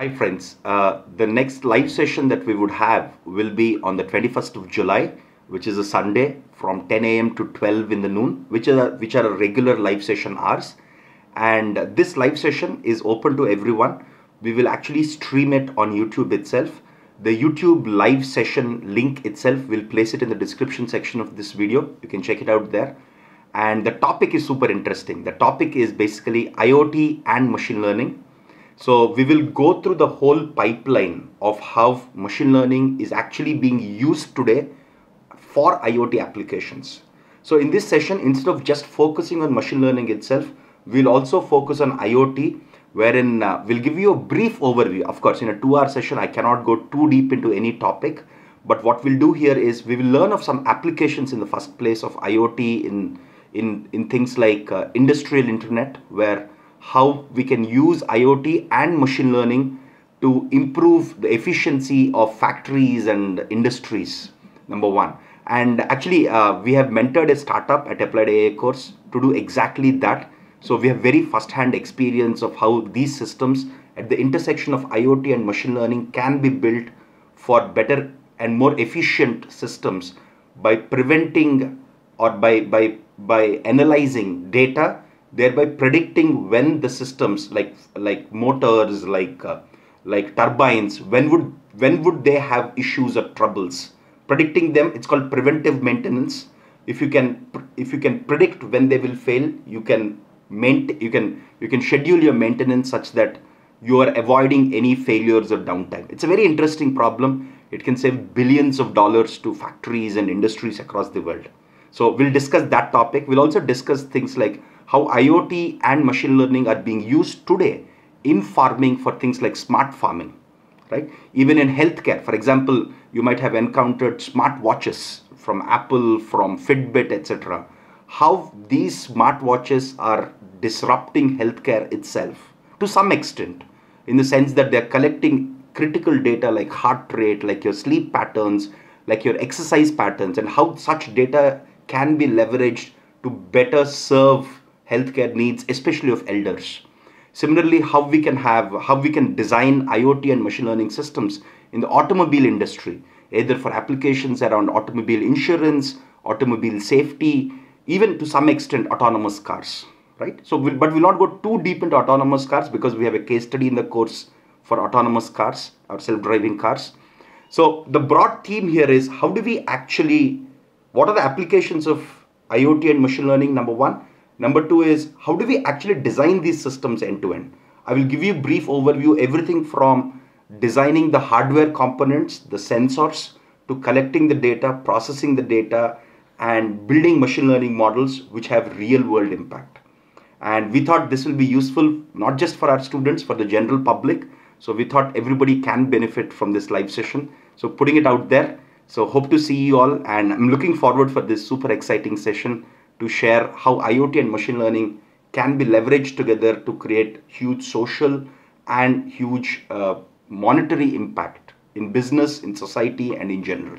Hi friends, uh, the next live session that we would have will be on the 21st of July, which is a Sunday from 10 a.m. to 12 in the noon, which are which are regular live session hours. And this live session is open to everyone. We will actually stream it on YouTube itself. The YouTube live session link itself will place it in the description section of this video. You can check it out there. And the topic is super interesting. The topic is basically IoT and machine learning so we will go through the whole pipeline of how machine learning is actually being used today for IoT applications. So in this session, instead of just focusing on machine learning itself, we'll also focus on IoT, wherein uh, we'll give you a brief overview. Of course, in a two-hour session, I cannot go too deep into any topic, but what we'll do here is we will learn of some applications in the first place of IoT in in in things like uh, industrial internet, where how we can use IoT and machine learning to improve the efficiency of factories and industries, number one. And actually, uh, we have mentored a startup at Applied AI course to do exactly that. So we have very first-hand experience of how these systems at the intersection of IoT and machine learning can be built for better and more efficient systems by preventing or by, by, by analyzing data thereby predicting when the systems like like motors like uh, like turbines when would when would they have issues or troubles? Predicting them it's called preventive maintenance. If you can if you can predict when they will fail you can maintain you can you can schedule your maintenance such that you are avoiding any failures or downtime. It's a very interesting problem. It can save billions of dollars to factories and industries across the world so we'll discuss that topic we'll also discuss things like how IoT and machine learning are being used today in farming for things like smart farming, right? Even in healthcare, for example, you might have encountered smart watches from Apple, from Fitbit, etc. How these smart watches are disrupting healthcare itself to some extent, in the sense that they're collecting critical data like heart rate, like your sleep patterns, like your exercise patterns, and how such data can be leveraged to better serve healthcare needs, especially of elders. Similarly, how we can have, how we can design IoT and machine learning systems in the automobile industry, either for applications around automobile insurance, automobile safety, even to some extent autonomous cars, right? So, we'll, but we'll not go too deep into autonomous cars because we have a case study in the course for autonomous cars or self-driving cars. So the broad theme here is how do we actually, what are the applications of IoT and machine learning, number one, Number two is how do we actually design these systems end to end? I will give you a brief overview, everything from designing the hardware components, the sensors, to collecting the data, processing the data, and building machine learning models which have real world impact. And we thought this will be useful not just for our students, for the general public. So we thought everybody can benefit from this live session. So putting it out there. So hope to see you all and I'm looking forward for this super exciting session to share how IoT and machine learning can be leveraged together to create huge social and huge uh, monetary impact in business, in society, and in general.